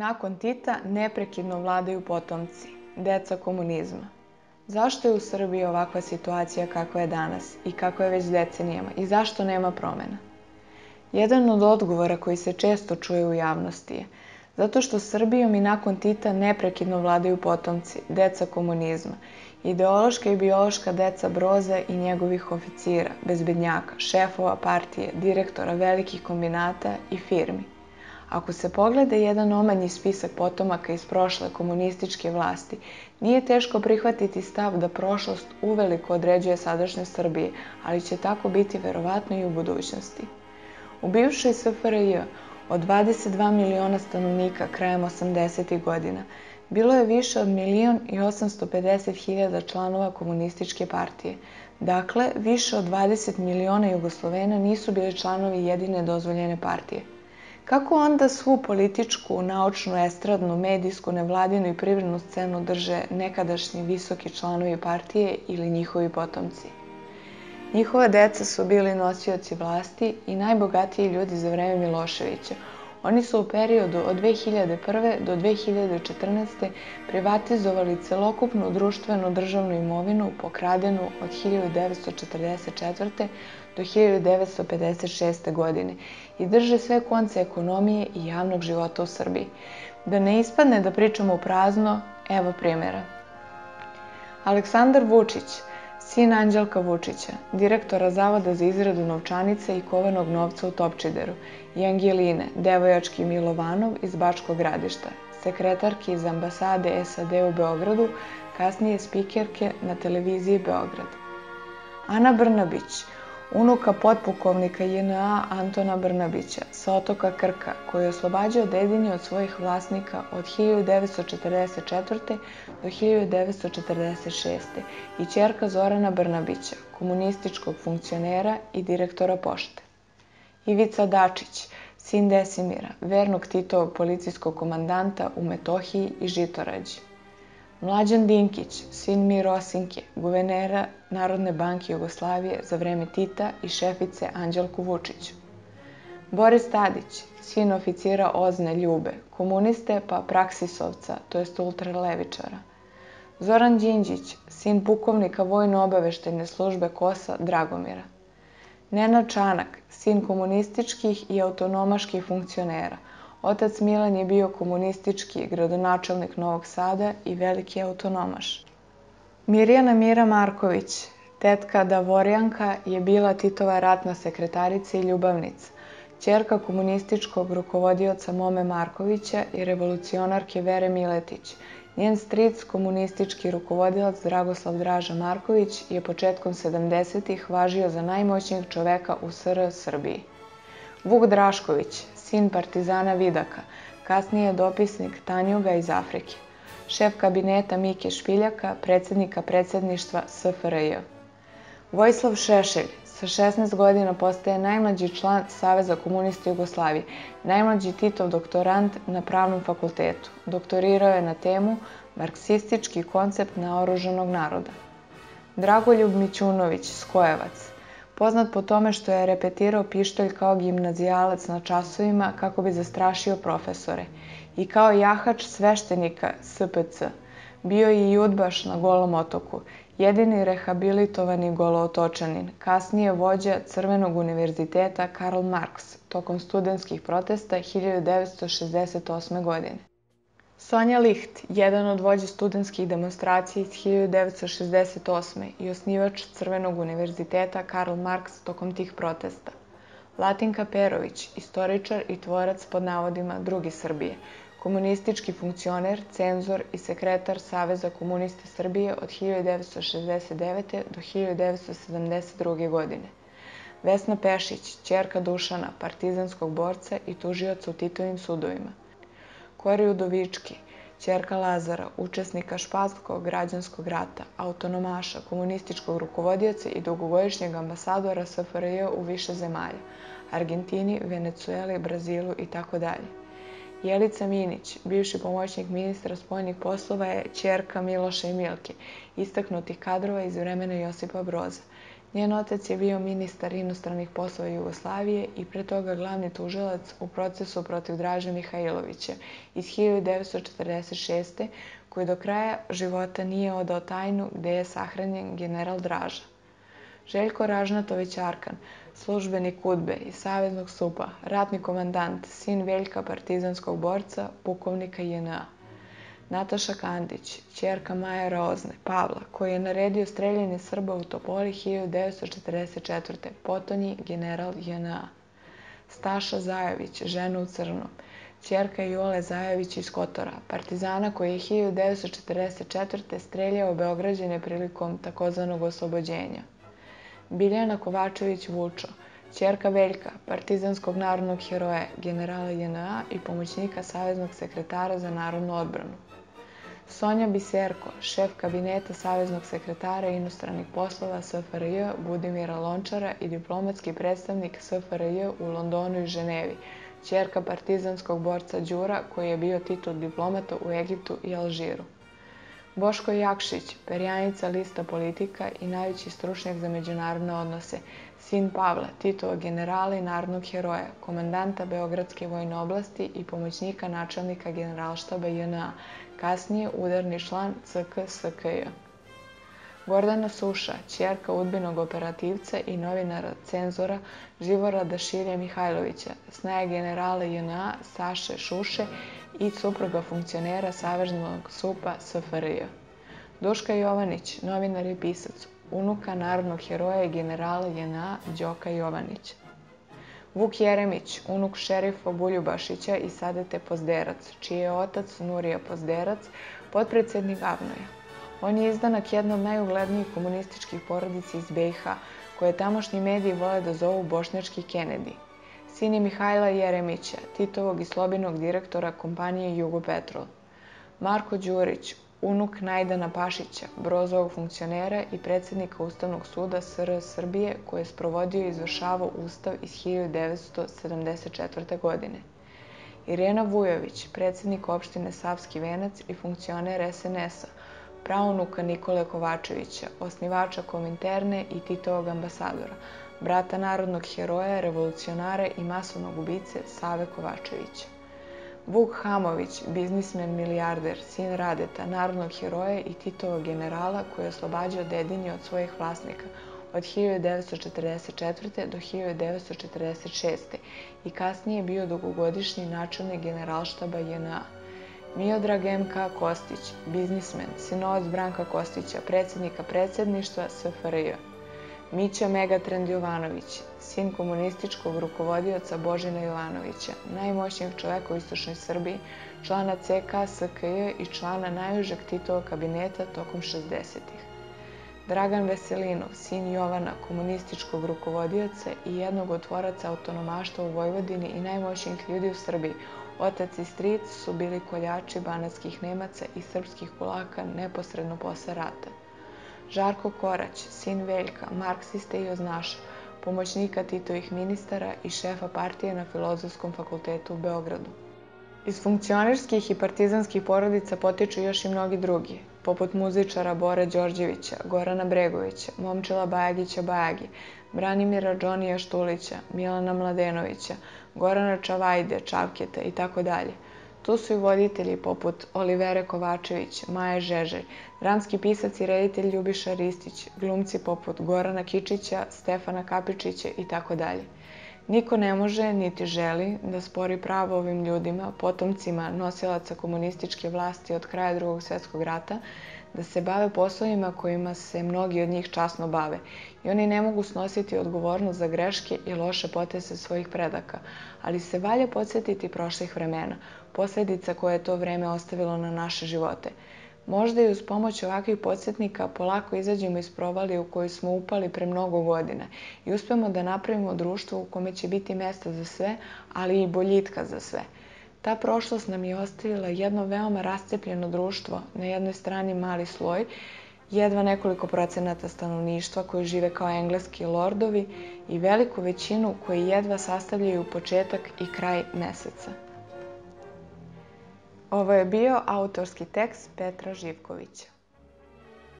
Nakon Tita neprekidno vladaju potomci, deca komunizma. Zašto je u Srbiji ovakva situacija kakva je danas i kakva je već decenijama i zašto nema promena? Jedan od odgovora koji se često čuje u javnosti je zato što Srbijom i nakon Tita neprekidno vladaju potomci, deca komunizma, ideološka i biološka deca Broza i njegovih oficira, bezbednjaka, šefova partije, direktora velikih kombinata i firmi – Ako se pogleda jedan omanji spisak potomaka iz prošle komunističke vlasti, nije teško prihvatiti stav da prošlost uveliko određuje sadašnje Srbije, ali će tako biti verovatno i u budućnosti. U bivšoj SFRJ od 22 miliona stanovnika krajem 80. godina bilo je više od milion i 850 hiljada članova komunističke partije. Dakle, više od 20 miliona Jugoslovena nisu bili članovi jedine dozvoljene partije – Kako onda svu političku, naučnu, estradnu, medijsku, nevladinu i privrednu scenu drže nekadašnji visoki članovi partije ili njihovi potomci? Njihova deca su bili nosioci vlasti i najbogatiji ljudi za vreme Miloševića. Oni su u periodu od 2001. do 2014. privatizovali celokupnu društvenu državnu imovinu pokradenu od 1944 do 1956. godine i drže sve konce ekonomije i javnog života u Srbiji. Da ne ispadne da pričamo prazno, evo primjera. Aleksandar Vučić, sin Anđelka Vučića, direktora Zavoda za izradu novčanice i kovanog novca u Topčideru, i Angeline, devojački Milovanov iz Bačkog gradišta, sekretarki iz ambasade SAD u Beogradu, kasnije spikerke na televiziji Beograd. Ana Brnabić, unuka potpukovnika JNA Antona Brnabića sa otoka Krka, koji je oslobađao Dedinje od svojih vlasnika od 1944. do 1946. i čerka Zorana Brnabića, komunističkog funkcionera i direktora pošte. Ivica Dačić, sin Desimira, vernog Titovog policijskog komandanta u Metohiji i Žitorađi. Mlađan Dinkić, sin Mirosinke, guvernera Narodne banke Jugoslavije za vreme Tita i šefice Anđelku Vučiću. Boris Tadić, sin oficira Ozne Ljube, komuniste pa praksisovca, to jest ultralevičara. Zoran Đinđić, sin pukovnika vojno-obaveštajne službe Kosa Dragomira. Nenad Čanak, sin komunističkih i autonomaških funkcionera – Otac Milan je bio komunistički gradonačelnik Novog Sada i veliki autonomaš. Mirjana Mira Marković, tetka Davorjanka, je bila Titova ratna sekretarica i ljubavnica, čerka komunističkog rukovodioca Mome Markovića i revolucionarke Vere Miletić. Njen stric, komunistički rukovodilac Dragoslav Draža Marković, je početkom 70-ih važio za najmoćnijeg čoveka u SR Srbiji. Vuk Drašković, sin partizana Vidaka, kasnije dopisnik Tanjuga iz Afrike, šef kabineta Mike Špiljaka, predsednika predsedništva SFRJ. Vojislav Šešelj, sa 16 godina postaje najmlađi član Saveza komunista Jugoslavije, najmlađi Titov doktorant na pravnom fakultetu. Doktorirao je na temu Marksistički koncept naoružanog naroda. Dragoljub Mićunović, Skojevac, poznat po tome što je repetirao pištolj kao gimnazijalac na časovima kako bi zastrašio profesore i kao jahač sveštenika SPC. Bio je i udbaš na Golom otoku, jedini rehabilitovani golootočanin, kasnije vođa Crvenog univerziteta Karl Marx tokom studentskih protesta 1968. godine. Sonja Licht, jedan od vođa studentskih demonstracija iz 1968. i osnivač Crvenog univerziteta Karl Marx tokom tih protesta. Latinka Perović, istoričar i tvorac pod navodima drugi Srbije, komunistički funkcioner, cenzor i sekretar Saveza komunista Srbije od 1969. do 1972. godine. Vesna Pešić, čerka Dušana, partizanskog borca i tužioca u Titovim sudovima. Kori Udovički, čerka Lazara, učesnika Španskog građanskog rata, autonomaša, komunističkog rukovodioca i dugogodišnjeg ambasadora SFRJ u više zemalja, Argentini, Venecueli, Brazilu i tako dalje. Jelica Minić, bivši pomoćnik ministra spoljnih poslova je čerka Miloša i Milke, istaknutih kadrova iz vremena Josipa Broza. Njen otac je bio ministar inostranih poslova Jugoslavije i pre toga glavni tužilac u procesu protiv Draže Mihajlovića iz 1946. koji do kraja života nije odao tajnu gde je sahranjen general Draža. Željko Ražnatović Arkan, službenik Udbe i Saveznog supa, ratni komandant, sin Veljka partizanskog borca, pukovnika JNA. Nataša Kandić, čerka Maja Rozne, Pavla, koji je naredio streljanje Srba u Topoli 1944. potonji general JNA. Staša Zajović, žena u crnom, čerka Jole Zajović iz Kotora, partizana koji je 1944. streljao Beograđane prilikom takozvanog oslobođenja. Biljana Kovačević Vučo, čerka Veljka, partizanskog narodnog heroja, generala JNA i pomoćnika Saveznog sekretara za narodnu odbranu. Sonja Biserko, šef kabineta Saveznog sekretara inostranih poslova SFRJ Budimira Lončara i diplomatski predstavnik SFRJ u Londonu i Ženevi, čerka partizanskog borca Đura koji je bio titul diplomata u Egiptu i Alžiru. Boško Jakšić, perjanica lista politika i najveći stručnjak za međunarodne odnose, sin Pavla, Titova generala i narodnog heroja, komandanta Beogradske vojne oblasti i pomoćnika načelnika generalštaba JNA, kasnije udarni član CK SKJ. Gordana Suša, čjerka udbinog operativca i novinara cenzora Živorada Širje Mihajlovića, snaje generala JNA Saše Šuše i supruga funkcionera Saveznog supa SFRJ. Duška Jovanić, novinar i pisac, unuka narodnog heroja i generala JNA Đoka Jovanića. Vuk Jeremić, unuk šerifa Buljubašića i Sadete Pozderac, čiji je otac Nurija Pozderac, potpredsednik Avnoja. On je izdanak jedna od najuglednijih komunističkih porodica iz BiH, koje tamošnji mediji vole da zovu bošnjački Kennedy. Sin je Mihajla Jeremića, Titovog i Slobinog direktora kompanije Jugopetrol. Marko Đurić, unuk Najdana Pašića, brozovog funkcionera i predsednika Ustavnog suda SR Srbije koji je sprovodio i izvršavao Ustav iz 1974. godine. Irena Vujović, predsednik opštine Savski venac i funkcioner SNS-a, praunuka Nikole Kovačevića, osnivača Kominterne i Titovog ambasadora, brata narodnog heroja, revolucionara i masovnog ubice Save Kovačevića. Vuk Hamović, biznismen milijarder, sin Radeta, narodnog heroja i Titovog generala koji je oslobađao Dedinje od svojih vlasnika od 1944. do 1946. i kasnije bio dugogodišnji načelnik generalštaba JNA. Miodrag M.K. Kostić, biznismen, sinovac Branka Kostića, predsednika predsedništva SFRJ. Mića Megatrend Jovanović, sin komunističkog rukovodioca Božina Jovanovića, najmoćnijeg čoveka u istočnoj Srbiji, člana CK, SKJ i člana najužeg Titovog kabineta tokom 60-ih. Dragan Veselinov, sin Jovana, komunističkog rukovodioca i jednog od tvoraca autonomaštva u Vojvodini i najmoćnijih ljudi u Srbiji, otac i stric su bili koljači banatskih Nemaca i srpskih kulaka neposredno posle rata. Žarko Korać, sin Veljka, marksista i oznaša, pomoćnika Titovih ministara i šefa partije na Filozofskom fakultetu u Beogradu. Iz funkcionerskih i partizanskih porodica potiču još i mnogi drugi, poput muzičara Bore Đorđevića, Gorana Bregovića, Momčila Bajagića Bajagi, Branimira Džonija Štulića, Milana Mladenovića, Gorana Čavajde, Čavketa i tako dalje. Tu su i voditelji poput Olivere Kovačević, Maje Žeželj, dramski pisac i reditelj Ljubiša Ristić, glumci poput Gorana Kičića, Stefana Kapičića i tako dalje. Niko ne može, niti želi, da spori pravo ovim ljudima, potomcima nosilaca komunističke vlasti od kraja drugog svetskog rata, da se bave poslovima kojima se mnogi od njih časno bave i oni ne mogu snositi odgovornost za greške i loše poteze svojih predaka, ali se valja podsjetiti prošlih vremena, posledica koje je to vreme ostavilo na naše živote. Možda i uz pomoć ovakvih podsjetnika polako izađemo iz provalije u koju smo upali pre mnogo godina i uspemo da napravimo društvo u kome će biti mesta za sve, ali i boljitka za sve. Ta prošlost nam je ostavila jedno veoma rascepljeno društvo, na jednoj strani mali sloj, jedva nekoliko procenata stanovništva koji žive kao engleski lordovi i veliku većinu koji jedva sastavljaju početak i kraj meseca. Ovo je bio autorski tekst Petra Živkovića.